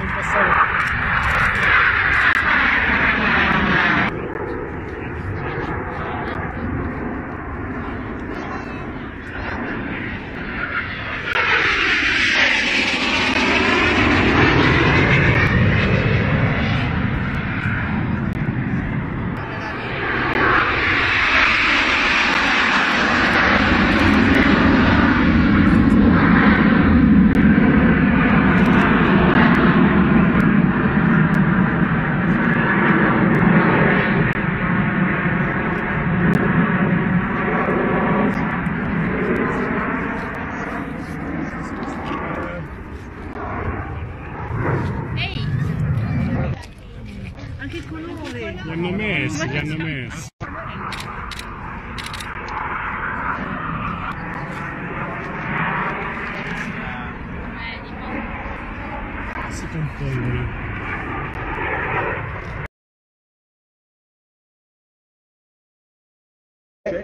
Gracias. Li hanno messi, li hanno messi. Si compolveri.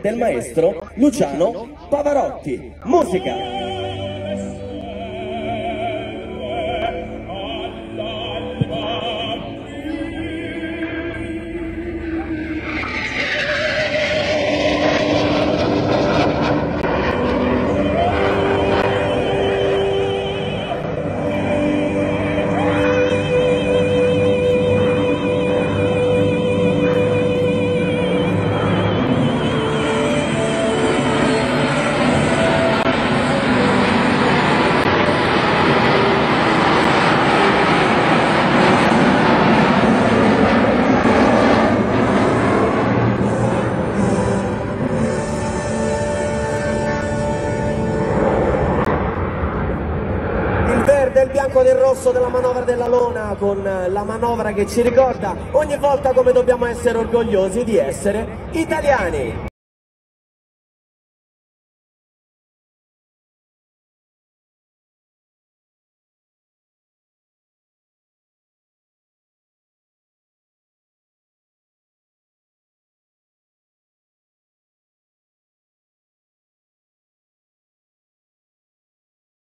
del maestro Luciano Pavarotti. Musica! Bianco il rosso della manovra della lona con la manovra che ci ricorda ogni volta come dobbiamo essere orgogliosi di essere italiani.